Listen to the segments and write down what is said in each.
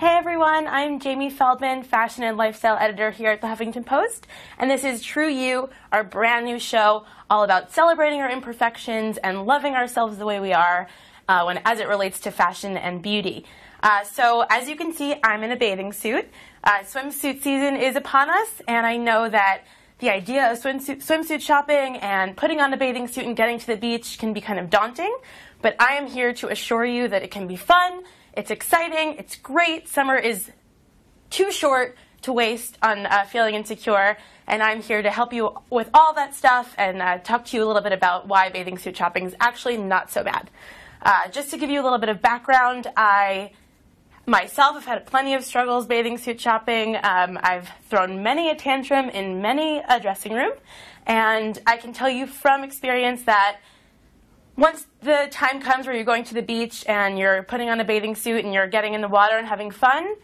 Hey everyone, I'm Jamie Feldman, fashion and lifestyle editor here at the Huffington Post, and this is True You, our brand new show all about celebrating our imperfections and loving ourselves the way we are uh, when, as it relates to fashion and beauty. Uh, so, as you can see, I'm in a bathing suit. Uh, swimsuit season is upon us, and I know that the idea of swimsuit, swimsuit shopping and putting on a bathing suit and getting to the beach can be kind of daunting, but I am here to assure you that it can be fun it's exciting. It's great. Summer is too short to waste on uh, feeling insecure, and I'm here to help you with all that stuff and uh, talk to you a little bit about why bathing suit shopping is actually not so bad. Uh, just to give you a little bit of background, I myself have had plenty of struggles bathing suit shopping. Um, I've thrown many a tantrum in many a dressing room, and I can tell you from experience that once the time comes where you're going to the beach and you're putting on a bathing suit and you're getting in the water and having fun,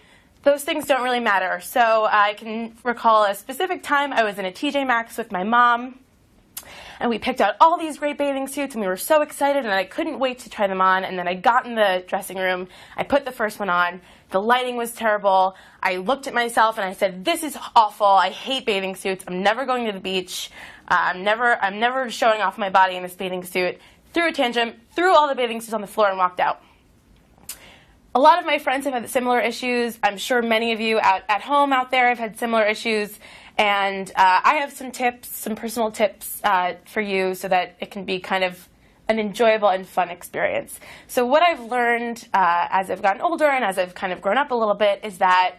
those things don't really matter. So I can recall a specific time I was in a TJ Maxx with my mom. And we picked out all these great bathing suits, and we were so excited, and I couldn't wait to try them on. And then I got in the dressing room, I put the first one on. The lighting was terrible. I looked at myself and I said, "This is awful. I hate bathing suits. I'm never going to the beach. Uh, I'm never, I'm never showing off my body in this bathing suit." Threw a tantrum, threw all the bathing suits on the floor, and walked out. A lot of my friends have had similar issues. I'm sure many of you out at home out there have had similar issues. And uh, I have some tips, some personal tips uh, for you so that it can be kind of an enjoyable and fun experience. So, what I've learned uh, as I've gotten older and as I've kind of grown up a little bit is that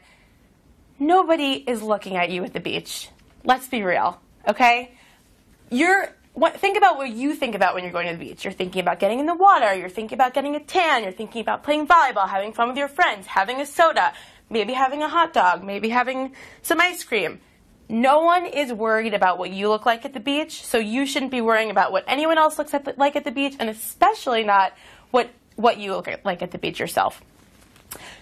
nobody is looking at you at the beach. Let's be real, okay? You're what, think about what you think about when you're going to the beach. You're thinking about getting in the water, you're thinking about getting a tan, you're thinking about playing volleyball, having fun with your friends, having a soda, maybe having a hot dog, maybe having some ice cream. No one is worried about what you look like at the beach, so you shouldn't be worrying about what anyone else looks at like at the beach, and especially not what, what you look like at the beach yourself.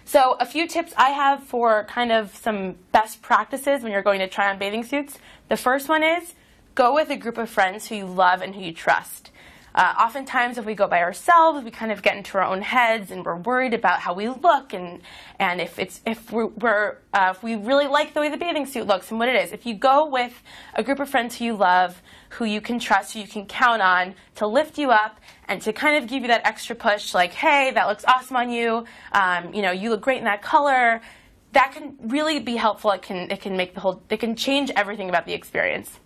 So, a few tips I have for kind of some best practices when you're going to try on bathing suits. The first one is go with a group of friends who you love and who you trust. Uh, oftentimes, if we go by ourselves, we kind of get into our own heads, and we're worried about how we look, and and if it's if we're, we're uh, if we really like the way the bathing suit looks and what it is. If you go with a group of friends who you love, who you can trust, who you can count on to lift you up and to kind of give you that extra push, like, hey, that looks awesome on you. Um, you know, you look great in that color. That can really be helpful. It can it can make the whole it can change everything about the experience.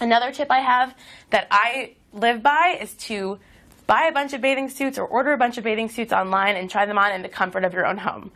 Another tip I have that I live by is to buy a bunch of bathing suits or order a bunch of bathing suits online and try them on in the comfort of your own home.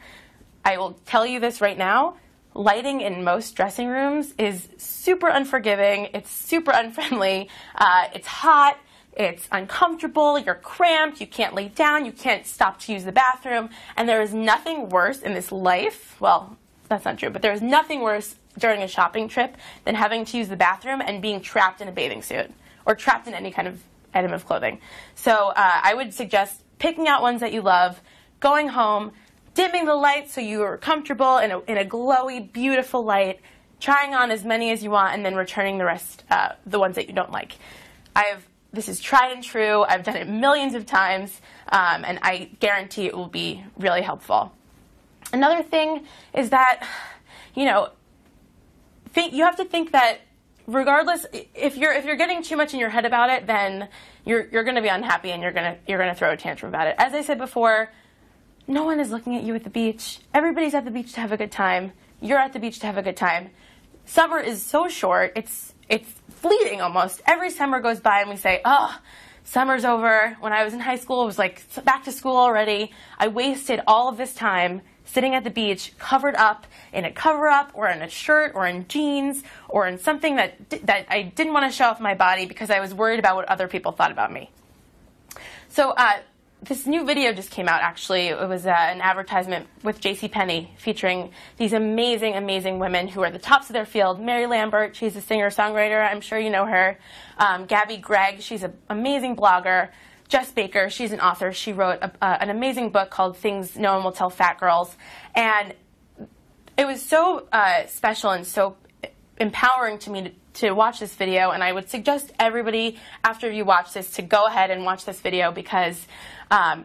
I will tell you this right now lighting in most dressing rooms is super unforgiving, it's super unfriendly, uh, it's hot. It's uncomfortable, you're cramped, you can't lay down, you can't stop to use the bathroom, and there is nothing worse in this life. Well, that's not true, but there is nothing worse during a shopping trip than having to use the bathroom and being trapped in a bathing suit or trapped in any kind of item of clothing. So uh, I would suggest picking out ones that you love, going home, dimming the light so you are comfortable in a, in a glowy, beautiful light, trying on as many as you want, and then returning the rest, uh, the ones that you don't like. I've this is tried and true. I've done it millions of times, um, and I guarantee it will be really helpful. Another thing is that, you know, think you have to think that regardless if you're if you're getting too much in your head about it, then you're you're going to be unhappy and you're going to you're going to throw a tantrum about it. As I said before, no one is looking at you at the beach. Everybody's at the beach to have a good time. You're at the beach to have a good time. Summer is so short. It's it's fleeting almost. Every summer goes by and we say, "Oh, summer's over." When I was in high school, it was like back to school already. I wasted all of this time sitting at the beach covered up in a cover up or in a shirt or in jeans or in something that, that I didn't want to show off my body because I was worried about what other people thought about me. So, uh, this new video just came out actually. It was uh, an advertisement with JCPenney featuring these amazing, amazing women who are the tops of their field. Mary Lambert, she's a singer songwriter, I'm sure you know her. Um, Gabi Gregg, she's an amazing blogger. Jes Baker, she's an author. She wrote a, uh, an amazing book called Things No One Will Tell Fat Girls. And it was so uh, special and so empowering to me to, to, watch this video. And I would suggest everybody, after you watch this, to go ahead and watch this video because um,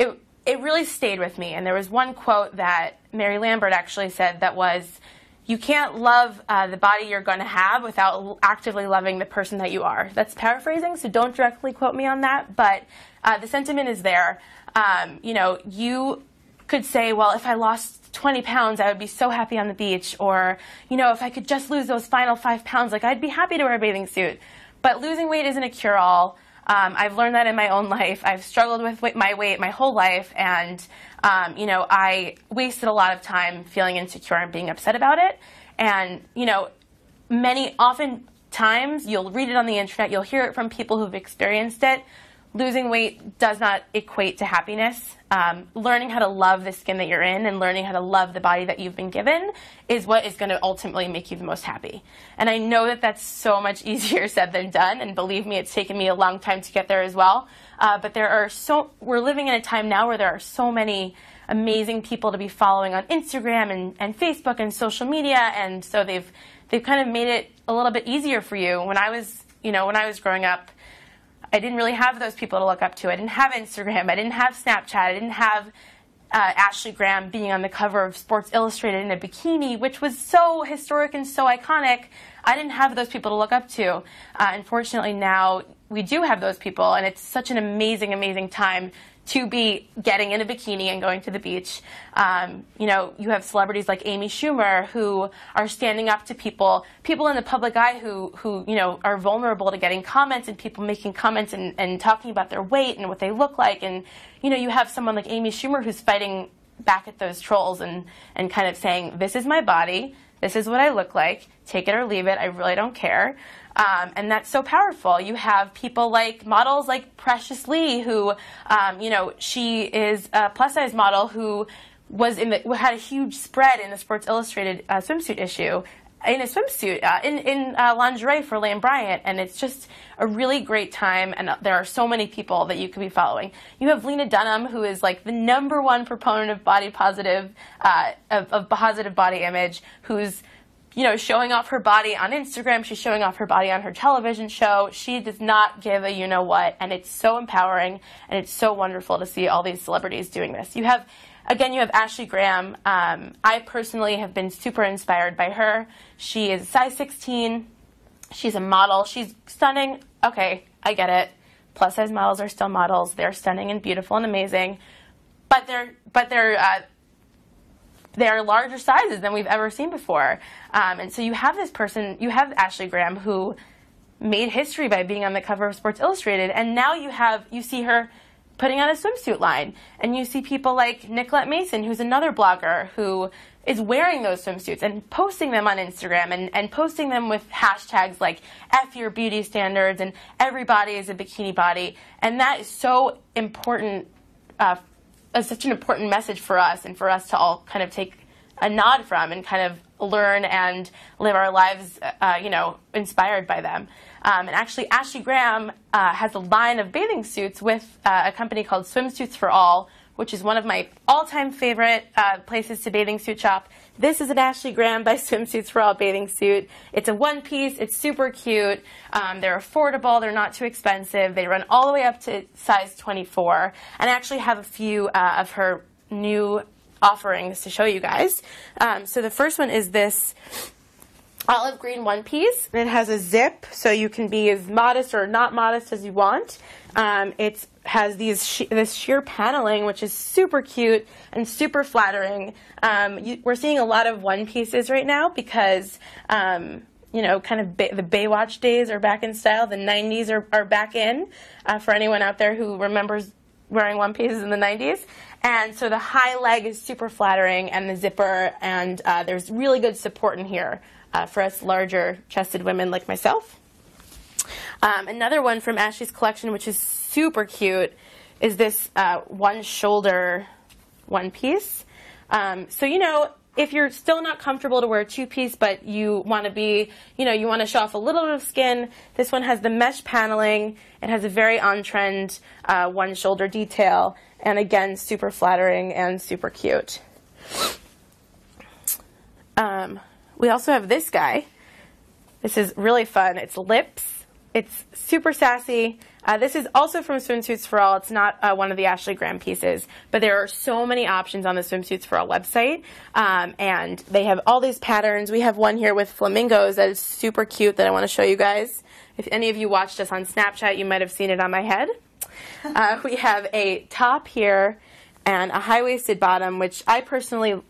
it, it really stayed with me. And there was one quote that Mary Lambert actually said that was, you can't love uh, the body you're going to have without actively loving the person that you are. That's paraphrasing, so don't directly quote me on that, but uh, the sentiment is there. Um, you know, you could say, well, if I lost 20 pounds, I would be so happy on the beach, or, you know, if I could just lose those final five pounds, like I'd be happy to wear a bathing suit. But losing weight isn't a cure all. Um, I've learned that in my own life. I've struggled with my weight my whole life, and um, you know, I wasted a lot of time feeling insecure and being upset about it. And you know, many often times you'll read it on the internet, you'll hear it from people who've experienced it losing weight does not equate to happiness. Um, learning how to love the skin that you're in and learning how to love the body that you've been given is what is going to ultimately make you the most happy. And I know that that's so much easier said than done. And believe me, it's taken me a long time to get there as well. Uh, but there are so we're living in a time now where there are so many amazing people to be following on Instagram and, and Facebook and social media, and so they've they've kind of made it a little bit easier for you. When I was you know when I was growing up I didn't really have those people to look up to. I didn't have Instagram. I didn't have Snapchat. I didn't have uh, Ashley Graham being on the cover of Sports Illustrated in a bikini, which was so historic and so iconic. I didn't have those people to look up to. Uh, unfortunately, now we do have those people, and it's such an amazing, amazing time to be getting in a bikini and going to the beach. Um, you know, you have celebrities like Amy Schumer who are standing up to people, people in the public eye who, who you know, are vulnerable to getting comments and people making comments and, and talking about their weight and what they look like. And, you know, you have someone like Amy Schumer who's fighting back at those trolls and, and kind of saying, this is my body, this is what I look like, take it or leave it, I really don't care. Um, and that's so powerful. You have people like models like Precious Lee, who, um, you know, she is a plus size model who was in the, had a huge spread in the Sports Illustrated uh, swimsuit issue in a swimsuit uh, in in uh, lingerie for Lane Bryant, and it's just a really great time. And there are so many people that you could be following. You have Lena Dunham, who is like the number one proponent of body positive, uh, of, of positive body image, who's you know, showing off her body on Instagram. She's showing off her body on her television show. She does not give a you know what, and it's so empowering and it's so wonderful to see all these celebrities doing this. You have, again, you have Ashley Graham. Um, I personally have been super inspired by her. She is size 16. She's a model. She's stunning. Okay, I get it. Plus size models are still models. They're stunning and beautiful and amazing, but they're but they're uh, they are larger sizes than we've ever seen before. Um, and so you have this person, you have Ashley Graham, who made history by being on the cover of Sports Illustrated, and now you have you see her putting on a swimsuit line, and you see people like Nicolette Mason, who's another blogger who is wearing those swimsuits and posting them on Instagram and, and posting them with hashtags like F your beauty standards and everybody is a bikini body. And that is so important uh, such an important message for us and for us to all kind of take a nod from and kind of learn and live our lives, uh, you know, inspired by them. Um, and actually, Ashley Graham uh, has a line of bathing suits with uh, a company called Swimsuits for All, which is one of my all-time favorite uh, places to bathing suit shop. This is an Ashley Graham by Swimsuits for All bathing suit. It's a one piece. It's super cute. Um, they're affordable. They're not too expensive. They run all the way up to size 24. And I actually have a few uh, of her new offerings to show you guys. Um, so the first one is this olive green one piece. And it has a zip, so you can be as modest or not modest as you want. Um, it has these she- this sheer paneling, which is super cute and super flattering. Um, you, we're seeing a lot of one pieces right now because. Um, you know, kind of the Baywatch days are back in style. The 90s are, are back in uh, for anyone out there who remembers wearing one pieces in the 90s. And so the high leg is super flattering and the zipper, and uh, there's really good support in here uh, for us larger chested women like myself. Um, another one from Ashley's collection, which is super cute, is this uh, one shoulder one piece. Um, so, you know, if you're still not comfortable to wear a two piece, but you want to be, you know, you want to show off a little bit of skin, this one has the mesh paneling. It has a very on trend uh, one shoulder detail, and again, super flattering and super cute. Um, we also have this guy. This is really fun. It's lips. It's super sassy. Uh, this is also from Swimsuits for All. It's not uh, one of the Ashley Graham pieces, but there are so many options on the Swimsuits for All website, um, and they have all these patterns. We have one here with flamingos that is super cute that I want to show you guys. If any of you watched us on Snapchat, you might have seen it on my head. Uh, we have a top here and a high waisted bottom, which I personally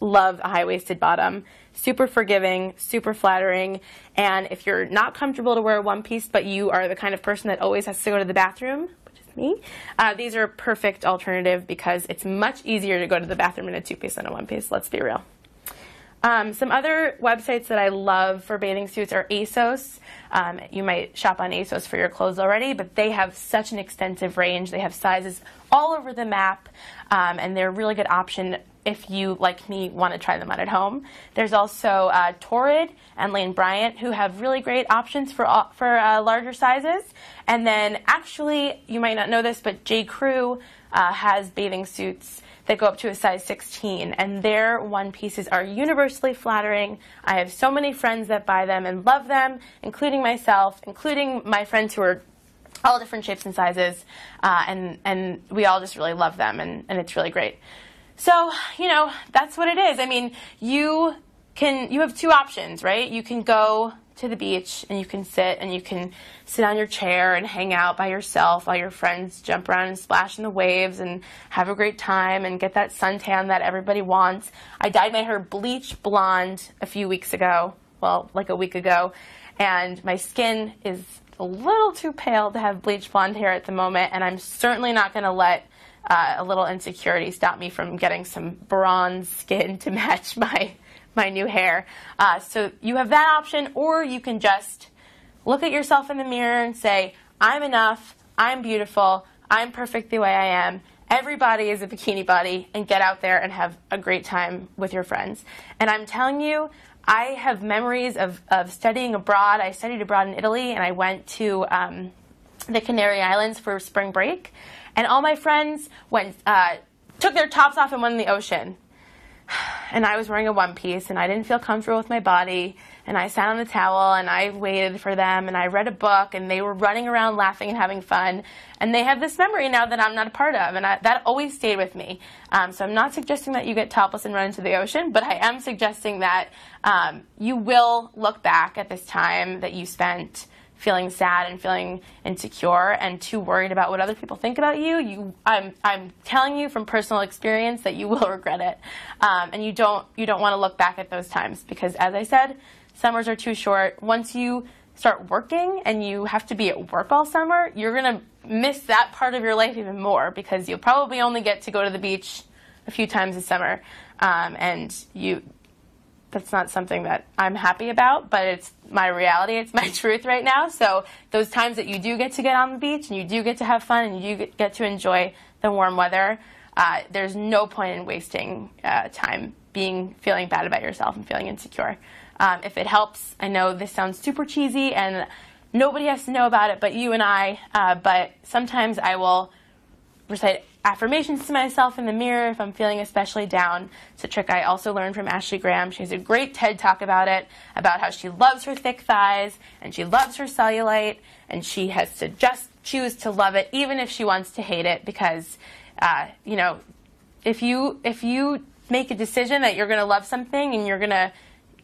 love a high waisted bottom. Super forgiving, super flattering, and if you're not comfortable to wear a one piece, but you are the kind of person that always has to go to the bathroom, which is me, uh, these are a perfect alternative because it's much easier to go to the bathroom in a two piece than a one piece, let's be real. Um, some other websites that I love for bathing suits are ASOS. Um, you might shop on ASOS for your clothes already, but they have such an extensive range. They have sizes all over the map, um, and they're a really good option if you, like me, want to try them out at home. There's also uh, Torrid and Lane Bryant who have really great options for for uh, larger sizes. And then, actually, you might not know this, but J. Crew uh, has bathing suits that go up to a size 16, and their one pieces are universally flattering. I have so many friends that buy them and love them, including myself, including my friends who are all different shapes and sizes, uh, and and we all just really love them, and, and it's really great. So you know that's what it is. I mean, you can you have two options, right? You can go to the beach and you can sit and you can sit on your chair and hang out by yourself while your friends jump around and splash in the waves and have a great time and get that suntan that everybody wants. I dyed my hair bleach blonde a few weeks ago, well, like a week ago, and my skin is a little too pale to have bleach blonde hair at the moment, and I'm certainly not going to let uh, a little insecurity stop me from getting some bronze skin to match my my new hair. Uh, so you have that option, or you can just look at yourself in the mirror and say, I'm enough, I'm beautiful, I'm perfect the way I am. Everybody is a bikini body, and get out there and have a great time with your friends. And I'm telling you, I have memories of, of studying abroad. I studied abroad in Italy, and I went to um, the Canary Islands for spring break. And all my friends went, uh, took their tops off and went in the ocean and I was wearing a one piece and I didn't feel comfortable with my body and I sat on the towel and I waited for them and I read a book and they were running around laughing and having fun and they have this memory now that I'm not a part of and I, that always stayed with me. Um, so I'm not suggesting that you get topless and run into the ocean, but I am suggesting that um, you will look back at this time that you spent feeling sad and feeling insecure and too worried about what other people think about you, you I'm, I'm telling you from personal experience that you will regret it. Um, and you don't, you don't want to look back at those times because, as I said, summers are too short. Once you start working and you have to be at work all summer, you're going to miss that part of your life even more because you'll probably only get to go to the beach a few times a summer. Um, and you that's not something that I'm happy about, but it's my reality. It's my truth right now. So those times that you do get to get on the beach and you do get to have fun and you get to enjoy the warm weather, uh, there's no point in wasting uh, time being feeling bad about yourself and feeling insecure. Um, if it helps, I know this sounds super cheesy and nobody has to know about it but you and I. Uh, but sometimes I will recite affirmations to myself in the mirror if I'm feeling especially down. It's a trick I also learned from Ashley Graham. She has a great TED talk about it, about how she loves her thick thighs and she loves her cellulite, and she has to just choose to love it, even if she wants to hate it, because uh, you know, if you if you make a decision that you're going to love something and you're going to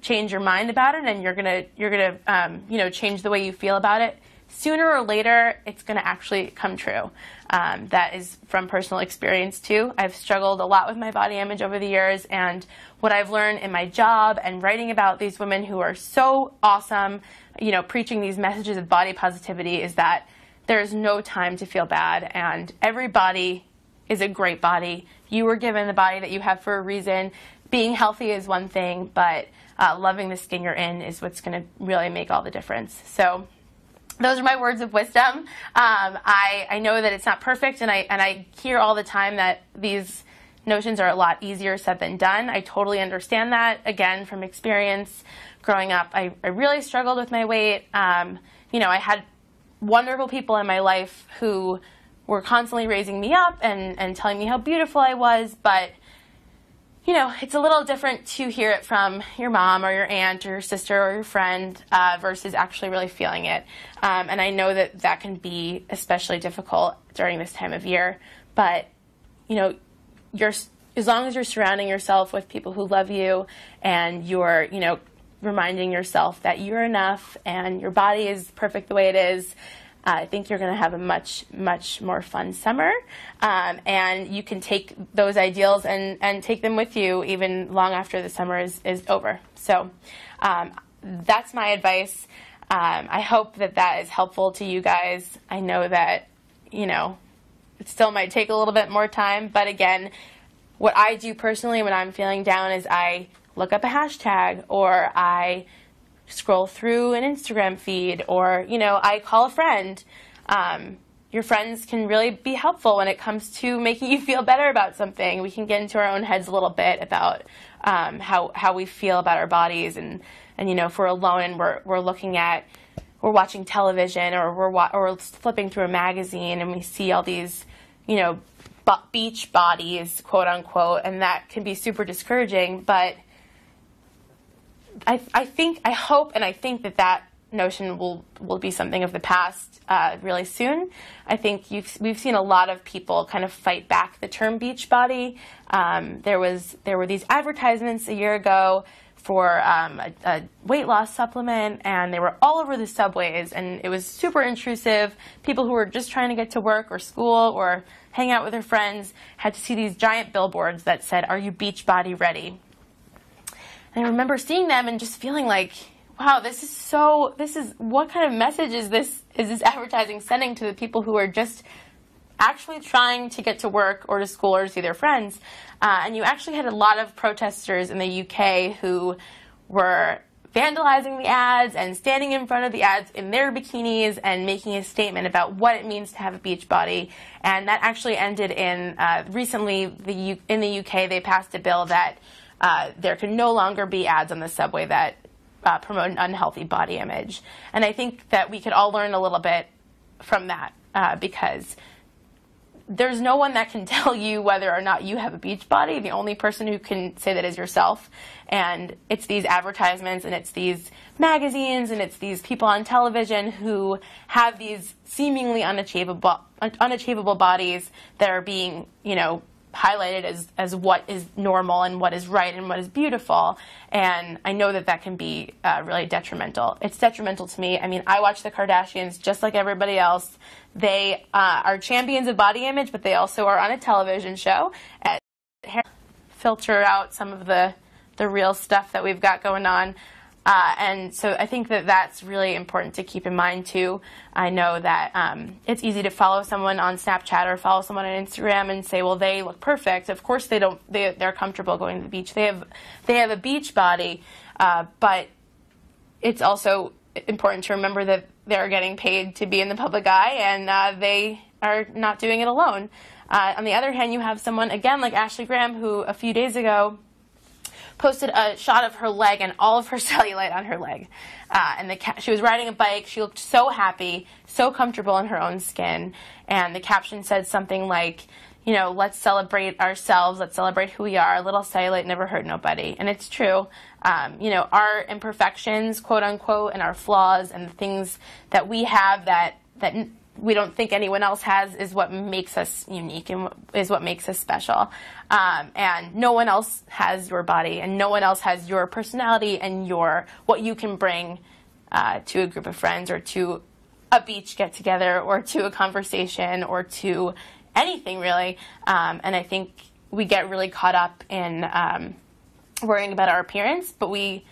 change your mind about it and you're going to you're going to um, you know change the way you feel about it sooner or later it's going to actually come true. Um, that is from personal experience too. I've struggled a lot with my body image over the years, and what I've learned in my job and writing about these women who are so awesome, you know, preaching these messages of body positivity is that there is no time to feel bad, and every body is a great body. You were given the body that you have for a reason. Being healthy is one thing, but uh, loving the skin you're in is what's going to really make all the difference. So those are my words of wisdom. Um, I, I know that it's not perfect, and I, and I hear all the time that these notions are a lot easier said than done. I totally understand that, again, from experience growing up. I, I really struggled with my weight. Um, you know, I had wonderful people in my life who were constantly raising me up and, and telling me how beautiful I was, but you know, it's a little different to hear it from your mom or your aunt or your sister or your friend uh, versus actually really feeling it. Um, and I know that that can be especially difficult during this time of year. But, you know, you're, as long as you're surrounding yourself with people who love you and you're, you know, reminding yourself that you're enough and your body is perfect the way it is I think you're going to have a much, much more fun summer. Um, and you can take those ideals and, and take them with you even long after the summer is, is over. So um, that's my advice. Um, I hope that that is helpful to you guys. I know that, you know, it still might take a little bit more time, but again, what I do personally when I'm feeling down is I look up a hashtag or I scroll through an Instagram feed or, you know, I call a friend. Um, your friends can really be helpful when it comes to making you feel better about something. We can get into our own heads a little bit about um, how, how we feel about our bodies. And, and, you know, if we're alone and we're, we're looking at, we're watching television or we're, wa- or we're flipping through a magazine and we see all these, you know, beach bodies, quote unquote, and that can be super discouraging. But I, I think, I hope, and I think that that notion will will be something of the past uh, really soon. I think we've seen a lot of people kind of fight back the term beach body. Um, there was there were these advertisements a year ago for um, a, a, weight loss supplement, and they were all over the subways, and it was super intrusive. People who were just trying to get to work or school or hang out with their friends had to see these giant billboards that said, "Are you beach body ready?" And I remember seeing them and just feeling like, wow, this is so, this is, what kind of message is this, is this advertising sending to the people who are just actually trying to get to work or to school or to see their friends? Uh, and you actually had a lot of protesters in the UK who were vandalizing the ads and standing in front of the ads in their bikinis and making a statement about what it means to have a beach body. And that actually ended in uh, recently the U- in the UK they passed a bill that uh, there can no longer be ads on the subway that uh, promote an unhealthy body image. And I think that we could all learn a little bit from that uh, because there's no one that can tell you whether or not you have a beach body. The only person who can say that is yourself. And it's these advertisements and it's these magazines and it's these people on television who have these seemingly unachievable, unachievable bodies that are being, you know, highlighted as, as what is normal and what is right and what is beautiful. And I know that that can be uh, really detrimental. It's detrimental to me. I mean, I watch the Kardashians just like everybody else. They uh, are champions of body image, but they also are on a television show. And filter out some of the, the real stuff that we've got going on. Uh, and so I think that that's really important to keep in mind too. I know that um, it's easy to follow someone on Snapchat or follow someone on Instagram and say, well, they look perfect. Of course, they don't. They, they're comfortable going to the beach. They have they have a beach body, uh, but it's also important to remember that they're getting paid to be in the public eye, and uh, they are not doing it alone. Uh, on the other hand, you have someone again like Ashley Graham, who a few days ago posted a shot of her leg and all of her cellulite on her leg. Uh, and the ca- she was riding a bike. She looked so happy, so comfortable in her own skin. And the caption said something like, you know, let's celebrate ourselves. Let's celebrate who we are. A little cellulite never hurt nobody. And it's true. Um, you know, our imperfections, quote unquote, and our flaws and the things that we have that, that we don't think anyone else has is what makes us unique and is what makes us special. Um, and no one else has your body, and no one else has your personality and your what you can bring uh, to a group of friends or to a beach get together or to a conversation or to anything really. Um, and I think we get really caught up in um, worrying about our appearance, but we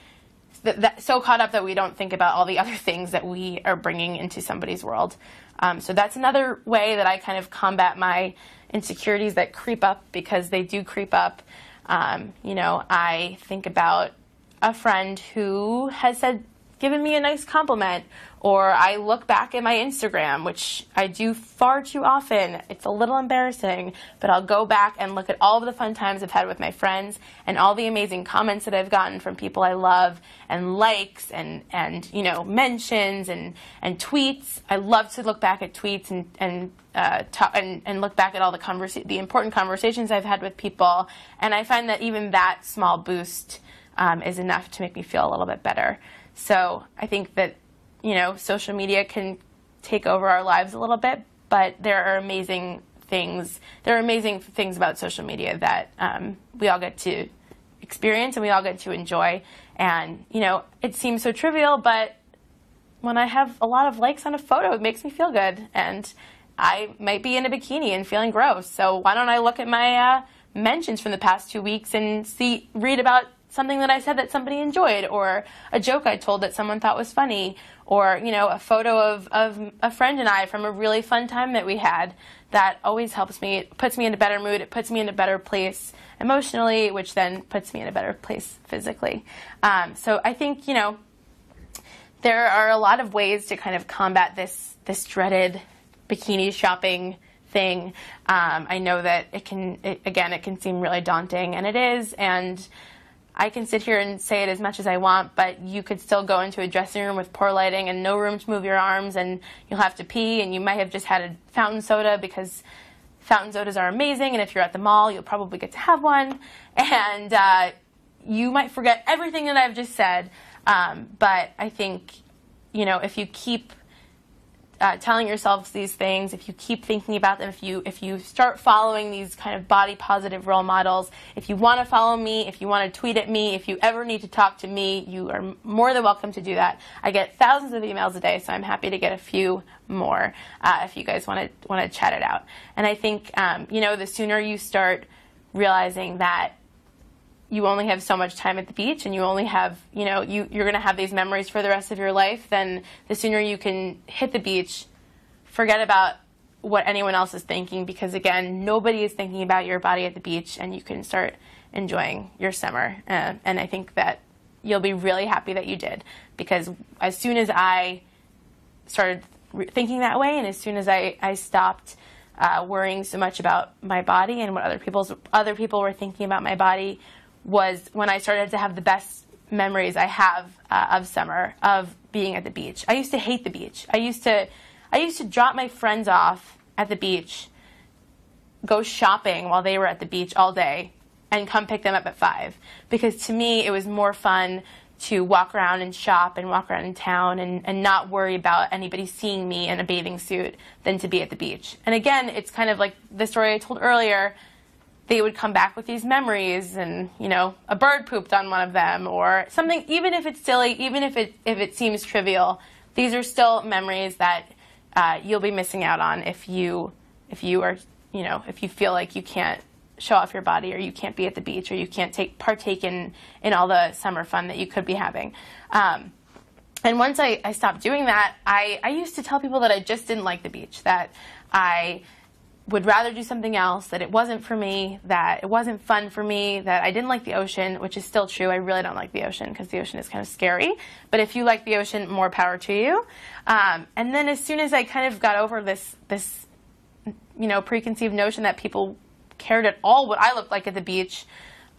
that, so caught up that we don't think about all the other things that we are bringing into somebody's world. Um, so that's another way that I kind of combat my insecurities that creep up because they do creep up. Um, you know, I think about a friend who has said, given me a nice compliment, or I look back at my Instagram, which I do far too often. It's a little embarrassing, but I'll go back and look at all of the fun times I've had with my friends and all the amazing comments that I've gotten from people I love and likes and, and you know, mentions and, and tweets. I love to look back at tweets and, and, uh, and, and look back at all the, conversa- the important conversations I've had with people. And I find that even that small boost um, is enough to make me feel a little bit better. So I think that you know, social media can take over our lives a little bit, but there are amazing things. There are amazing things about social media that um, we all get to experience and we all get to enjoy. And you know, it seems so trivial, but when I have a lot of likes on a photo, it makes me feel good. And I might be in a bikini and feeling gross. So why don't I look at my uh, mentions from the past two weeks and see, read about something that I said that somebody enjoyed, or a joke I told that someone thought was funny, or you know a photo of, of a friend and I from a really fun time that we had. That always helps me. It puts me in a better mood. It puts me in a better place emotionally, which then puts me in a better place physically. Um, so I think you know there are a lot of ways to kind of combat this this dreaded bikini shopping thing. Um, I know that it can, it, again, it can seem really daunting, and it is. And I can sit here and say it as much as I want, but you could still go into a dressing room with poor lighting and no room to move your arms, and you'll have to pee, and you might have just had a fountain soda because fountain sodas are amazing, and if you're at the mall, you'll probably get to have one, and uh, you might forget everything that I've just said. Um, but I think, you know, if you keep uh, telling yourselves these things, if you keep thinking about them, if you if you start following these kind of body positive role models, if you want to follow me, if you want to tweet at me, if you ever need to talk to me, you are more than welcome to do that. I get thousands of emails a day, so I'm happy to get a few more uh, if you guys want to want to chat it out. And I think um, you know the sooner you start realizing that you only have so much time at the beach and you only have, you know, you, you're going to have these memories for the rest of your life, then the sooner you can hit the beach, forget about what anyone else is thinking because, again, nobody is thinking about your body at the beach and you can start enjoying your summer. Uh, and I think that you'll be really happy that you did because as soon as I started re- thinking that way and as soon as I, I stopped uh, worrying so much about my body and what other people's other people were thinking about my body was when I started to have the best memories I have uh, of summer of being at the beach. I used to hate the beach. I used to I used to drop my friends off at the beach, go shopping while they were at the beach all day, and come pick them up at five. Because to me, it was more fun to walk around and shop and walk around in town and, and not worry about anybody seeing me in a bathing suit than to be at the beach. And again, it's kind of like the story I told earlier they would come back with these memories and you know a bird pooped on one of them or something even if it's silly even if it if it seems trivial these are still memories that uh, you'll be missing out on if you if you are you know if you feel like you can't show off your body or you can't be at the beach or you can't take partake in in all the summer fun that you could be having. Um, and once I, I stopped doing that I, I used to tell people that I just didn't like the beach that I would rather do something else, that it wasn't for me, that it wasn't fun for me, that I didn't like the ocean, which is still true. I really don't like the ocean because the ocean is kind of scary. But if you like the ocean, more power to you. Um, and then as soon as I kind of got over this, this, you know, preconceived notion that people cared at all what I looked like at the beach,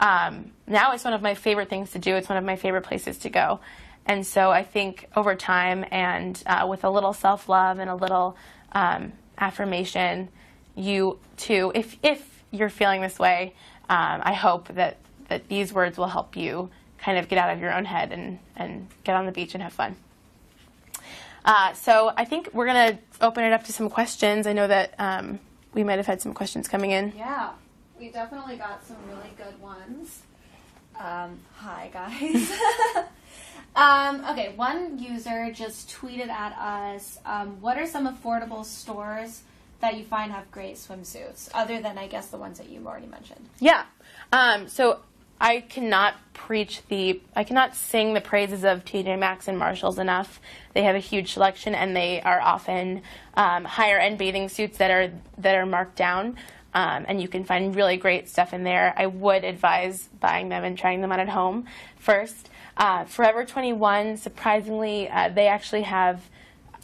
um, now it's one of my favorite things to do. It's one of my favorite places to go. And so I think over time and uh, with a little self love and a little um, affirmation, you too, if, if you're feeling this way, um, I hope that, that these words will help you kind of get out of your own head and, and get on the beach and have fun. Uh, so I think we're going to open it up to some questions. I know that um, we might have had some questions coming in. Yeah, we definitely got some really good ones. Um, hi, guys. um, okay, one user just tweeted at us um, What are some affordable stores that you find have great swimsuits, other than I guess the ones that you've already mentioned? Yeah. Um, so I cannot preach the, I cannot sing the praises of TJ Maxx and Marshalls enough. They have a huge selection, and they are often um, higher end bathing suits that are that are marked down. Um, and you can find really great stuff in there. I would advise buying them and trying them on at home first. Uh, Forever 21, surprisingly, uh, they actually have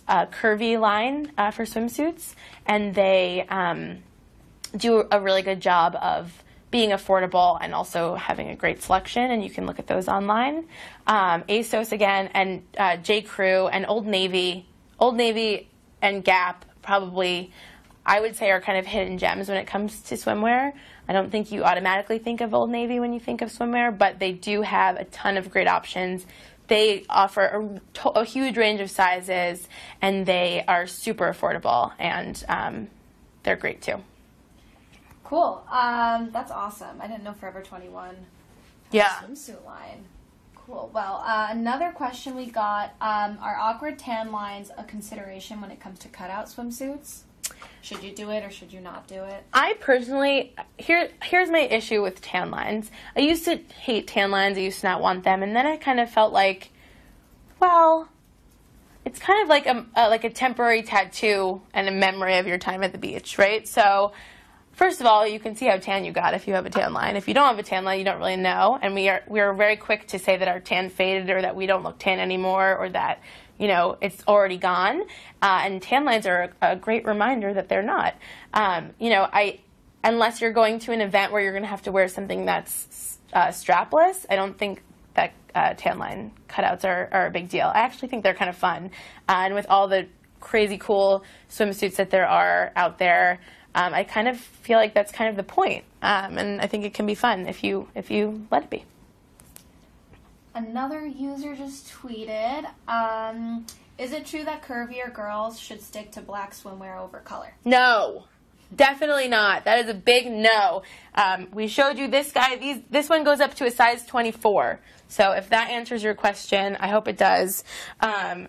a curvy line uh, for swimsuits, and they um, do a really good job of being affordable and also having a great selection, and you can look at those online. Um, ASOS again, and uh, J. Crew, and Old Navy. Old Navy and Gap probably, I would say, are kind of hidden gems when it comes to swimwear. I don't think you automatically think of Old Navy when you think of swimwear, but they do have a ton of great options. They offer a, a huge range of sizes, and they are super affordable, and um, they're great too. Cool. Um, that's awesome. I didn't know Forever 21 had a Yeah. swimsuit line. Cool. Well, uh, another question we got: um, Are awkward tan lines a consideration when it comes to cutout swimsuits? Should you do it or should you not do it? I personally here here's my issue with tan lines. I used to hate tan lines. I used to not want them, and then I kind of felt like, well, it's kind of like a, a like a temporary tattoo and a memory of your time at the beach, right? So. First of all, you can see how tan you got if you have a tan line. If you don't have a tan line, you don't really know. And we are we are very quick to say that our tan faded or that we don't look tan anymore or that you know it's already gone. Uh, and tan lines are a, a great reminder that they're not. Um, you know, I unless you're going to an event where you're going to have to wear something that's uh, strapless, I don't think that uh, tan line cutouts are, are a big deal. I actually think they're kind of fun. Uh, and with all the crazy cool swimsuits that there are out there, um, I kind of feel like that's kind of the point. Um, and I think it can be fun if you if you let it be. Another user just tweeted: um, Is it true that curvier girls should stick to black swimwear over color? No, definitely not. That is a big no. Um, we showed you this guy. These this one goes up to a size 24. So if that answers your question, I hope it does. Um,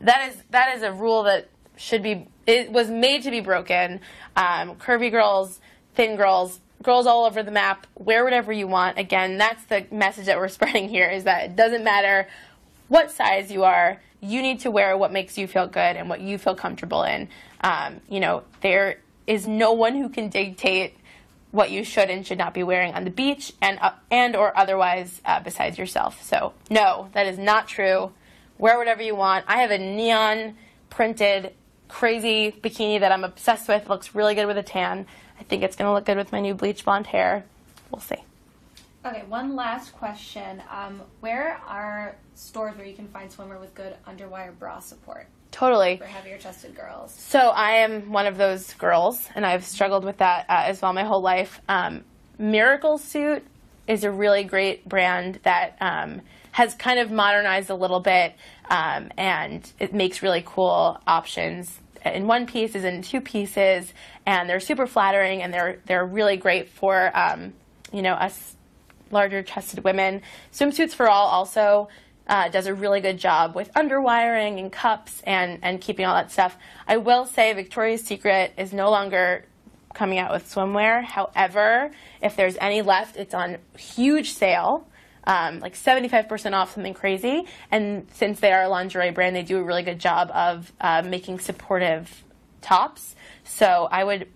that is that is a rule that should be. It was made to be broken. Um, curvy girls, thin girls, girls all over the map. Wear whatever you want. Again, that's the message that we're spreading here: is that it doesn't matter what size you are, you need to wear what makes you feel good and what you feel comfortable in. Um, you know, there is no one who can dictate what you should and should not be wearing on the beach and uh, and or otherwise uh, besides yourself. So no, that is not true. Wear whatever you want. I have a neon printed crazy bikini that I'm obsessed with. It looks really good with a tan. I think it's going to look good with my new bleach blonde hair. We'll see. Okay, one last question. Um, where are stores where you can find swimwear with good underwire bra support Totally. for heavier chested girls? So I am one of those girls, and I've struggled with that uh, as well my whole life. Um, Miracle Suit is a really great brand that um, has kind of modernized a little bit, um, and it makes really cool options in one piece, is in two pieces, and they're super flattering, and they're they're really great for um, you know us larger chested women. Swimsuits for All also uh, does a really good job with underwiring and cups and, and keeping all that stuff. I will say Victoria's Secret is no longer coming out with swimwear. However, if there's any left, it's on huge sale. Um, like 75% off, something crazy. And since they are a lingerie brand, they do a really good job of uh, making supportive tops. So I would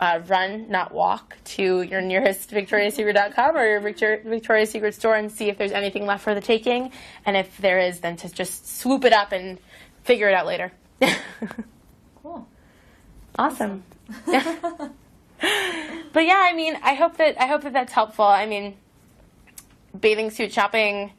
uh, run, not walk, to your nearest VictoriaSecret.com or your Victor- Victoria's Secret store and see if there's anything left for the taking. And if there is, then to just swoop it up and figure it out later. Cool. awesome. but yeah, I mean, I hope that I hope that that's helpful. I mean, bathing suit shopping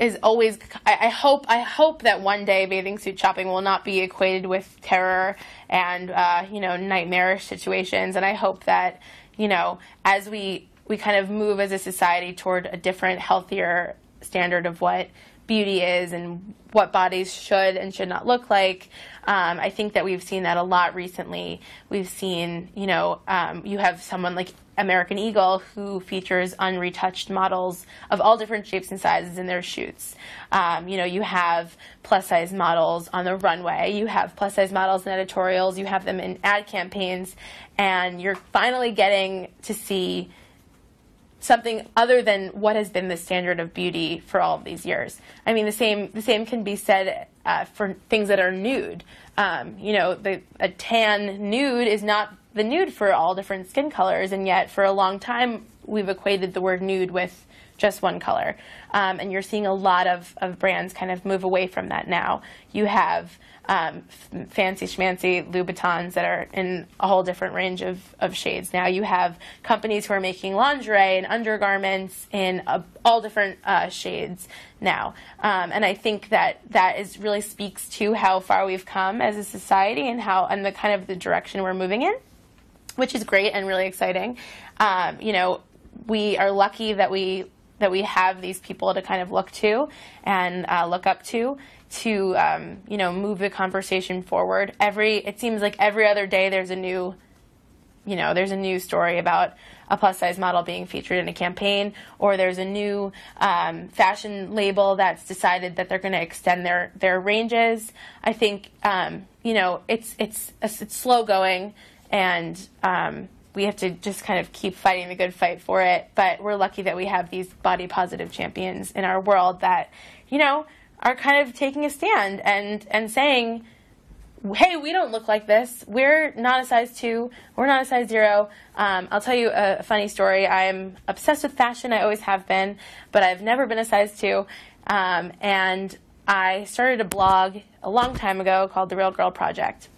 is always I, I hope I hope that one day bathing suit shopping will not be equated with terror and uh, you know nightmarish situations and I hope that you know as we we kind of move as a society toward a different healthier standard of what beauty is and what bodies should and should not look like. Um, I think that we've seen that a lot recently. We've seen, you know, um, you have someone like American Eagle who features unretouched models of all different shapes and sizes in their shoots. Um, you know, you have plus size models on the runway, you have plus size models in editorials, you have them in ad campaigns, and you're finally getting to see something other than what has been the standard of beauty for all of these years. I mean, the same the same can be said uh, for things that are nude. Um, you know, the a tan nude is not the nude for all different skin colors, and yet for a long time we've equated the word nude with just one color. Um, and you're seeing a lot of, of brands kind of move away from that now. You have um, fancy schmancy Louboutins that are in a whole different range of, of shades. Now you have companies who are making lingerie and undergarments in all different uh, shades now. Um, and I think that that is really speaks to how far we've come as a society and how and the kind of the direction we're moving in, which is great and really exciting. Um, you know, we are lucky that we that we have these people to kind of look to and uh, look up to to um, you know move the conversation forward. Every it seems like every other day there's a new you know there's a new story about a plus size model being featured in a campaign, or there's a new um, fashion label that's decided that they're going to extend their their ranges. I think um, you know it's it's it's slow going, and um, we have to just kind of keep fighting the good fight for it. But we're lucky that we have these body positive champions in our world that you know are kind of taking a stand and and saying hey, we don't look like this. We're not a size two. We're not a size zero. Um, I'll tell you a, funny story. I'm obsessed with fashion. I always have been, but I've never been a size two. Um, and I started a blog a long time ago called The Real Girl Project,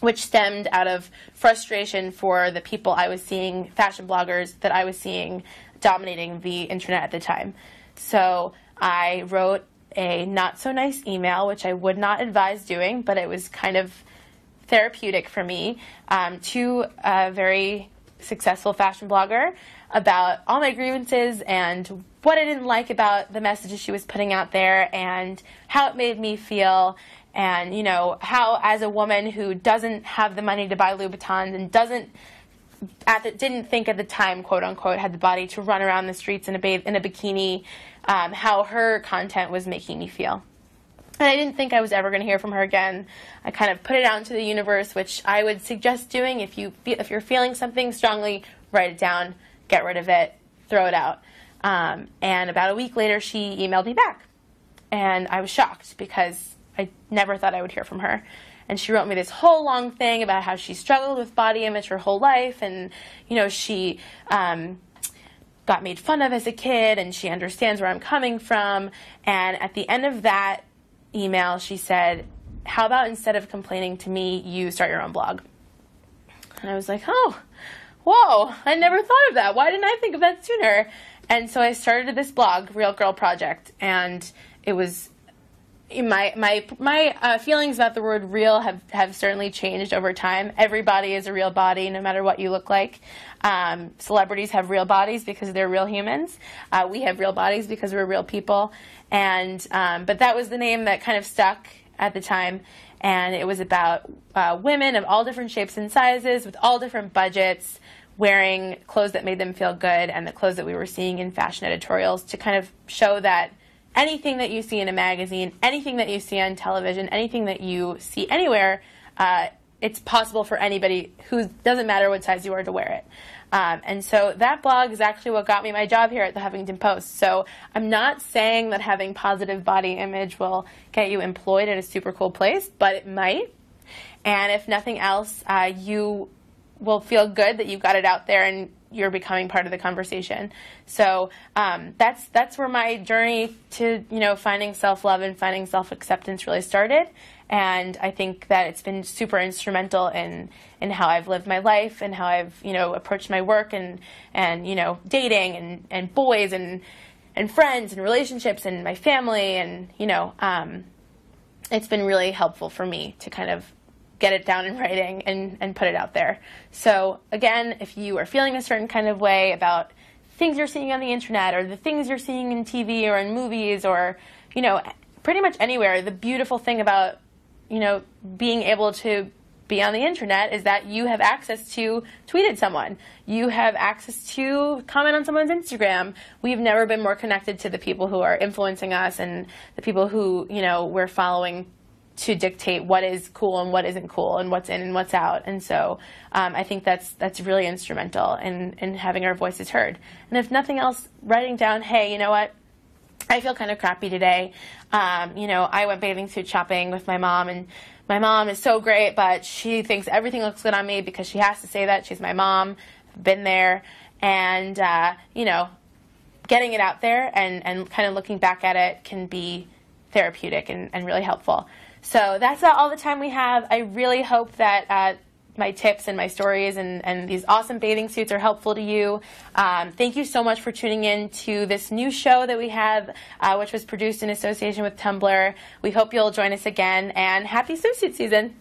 which stemmed out of frustration for the people I was seeing, fashion bloggers that I was seeing dominating the internet at the time. So I wrote a not so nice email, which I would not advise doing, but it was kind of therapeutic for me, um, to a very successful fashion blogger about all my grievances and what I didn't like about the messages she was putting out there and how it made me feel. And, you know, how as a woman who doesn't have the money to buy Louboutins and doesn't at the, didn't think at the time, quote unquote, had the body to run around the streets in a, ba- in a bikini um, how her content was making me feel. And I didn't think I was ever going to hear from her again. I kind of put it out into the universe, which I would suggest doing if you feel, if you're feeling something strongly, write it down, get rid of it, throw it out. Um, and about a week later, she emailed me back, and I was shocked because I never thought I would hear from her. And she wrote me this whole long thing about how she struggled with body image her whole life, and you know she um, got made fun of as a kid and she understands where I'm coming from. And at the end of that email, she said, How about instead of complaining to me, you start your own blog? And I was like, Oh, whoa, I never thought of that. Why didn't I think of that sooner? And so I started this blog, Real Girl Project, and it was my my my uh, feelings about the word real have have certainly changed over time. Everybody is a real body, no matter what you look like. Um, celebrities have real bodies because they're real humans. Uh, we have real bodies because we're real people. And um, but that was the name that kind of stuck at the time, and it was about uh, women of all different shapes and sizes with all different budgets wearing clothes that made them feel good and the clothes that we were seeing in fashion editorials to kind of show that anything that you see in a magazine, anything that you see on television, anything that you see anywhere, uh, it's possible for anybody who doesn't matter what size you are to wear it. Um, and so that blog is actually what got me my job here at the Huffington Post. So I'm not saying that having positive body image will get you employed at a super cool place, but it might. And if nothing else, uh, you will feel good that you got it out there and you're becoming part of the conversation. So um, that's that's where my journey to you know finding self love and finding self acceptance really started. And I think that it's been super instrumental in in how I've lived my life and how I've you know approached my work and and you know dating and and boys and and friends and relationships and my family and you know um, it's been really helpful for me to kind of get it down in writing and, and put it out there. So, again, if you are feeling a certain kind of way about things you're seeing on the internet or the things you're seeing in TV or in movies or, you know, pretty much anywhere, the beautiful thing about, you know, being able to be on the internet is that you have access to tweet at someone. You have access to comment on someone's Instagram. We've never been more connected to the people who are influencing us and the people who, you know, we're following to dictate what is cool and what isn't cool and what's in and what's out. And so um, I think that's that's really instrumental in, in having our voices heard. And if nothing else, writing down, hey, you know what? I feel kind of crappy today. Um, you know, I went bathing suit shopping with my mom, and my mom is so great, but she thinks everything looks good on me because she has to say that. She's my mom. Been there. And, uh, you know, getting it out there and, and kind of looking back at it can be therapeutic and, and really helpful. So that's all the time we have. I really hope that uh, my tips and my stories and, and these awesome bathing suits are helpful to you. Um, thank you so much for tuning in to this new show that we have, uh, which was produced in association with Tumblr. We hope you'll join us again, and happy swimsuit season!